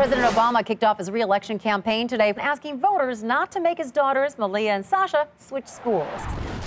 President Obama kicked off his re-election campaign today, asking voters not to make his daughters, Malia and Sasha, switch schools.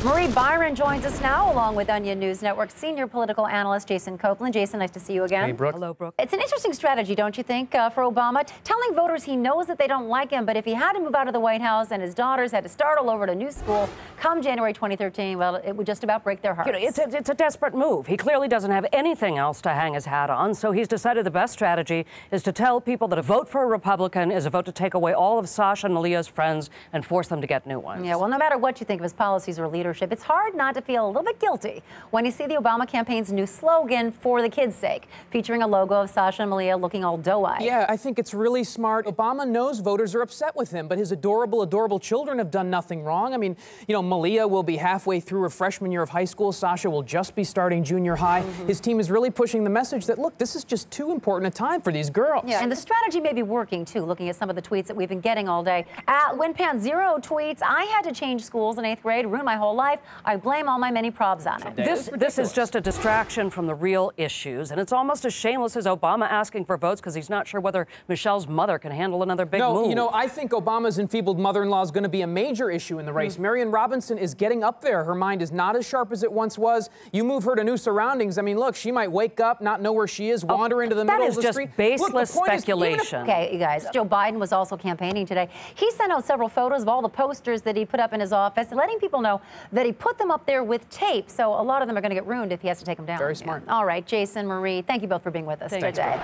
Marie Byron joins us now, along with Onion News Network senior political analyst Jason Copeland. Jason, nice to see you again. Hey, Brooke. Hello, Brooke. It's an interesting strategy, don't you think, uh, for Obama? Telling voters he knows that they don't like him, but if he had to move out of the White House and his daughters had to start all over at a new school come January 2013, well, it would just about break their hearts. You know, it's, a, it's a desperate move. He clearly doesn't have anything else to hang his hat on, so he's decided the best strategy is to tell people that a vote for a Republican is a vote to take away all of Sasha and Malia's friends and force them to get new ones. Yeah, well, no matter what you think of his policies or leadership, it's hard not to feel a little bit guilty when you see the Obama campaign's new slogan, For the Kids' Sake, featuring a logo of Sasha and Malia looking all doe-eyed. Yeah, I think it's really smart. Obama knows voters are upset with him, but his adorable, adorable children have done nothing wrong. I mean, you know, Malia will be halfway through her freshman year of high school. Sasha will just be starting junior high. Mm -hmm. His team is really pushing the message that, look, this is just too important a time for these girls. Yeah, and the strategy may be working, too, looking at some of the tweets that we've been getting all day. At WinPan Zero tweets, I had to change schools in eighth grade, ruin my whole life. I blame all my many probs on it. This, this is just a distraction from the real issues, and it's almost as shameless as Obama asking for votes because he's not sure whether Michelle's mother can handle another big no, move. you know, I think Obama's enfeebled mother-in-law is going to be a major issue in the race. Mm. Marion Robinson is getting up there. Her mind is not as sharp as it once was. You move her to new surroundings. I mean, look, she might wake up, not know where she is, oh, wander into the middle of the street. That is just baseless look, speculation. If, okay, you guys, Joe Biden was also campaigning today. He sent out several photos of all the posters that he put up in his office, letting people know that he put them up there with tape. So a lot of them are going to get ruined if he has to take them down. Very smart. Yeah. All right, Jason, Marie, thank you both for being with us Thank today.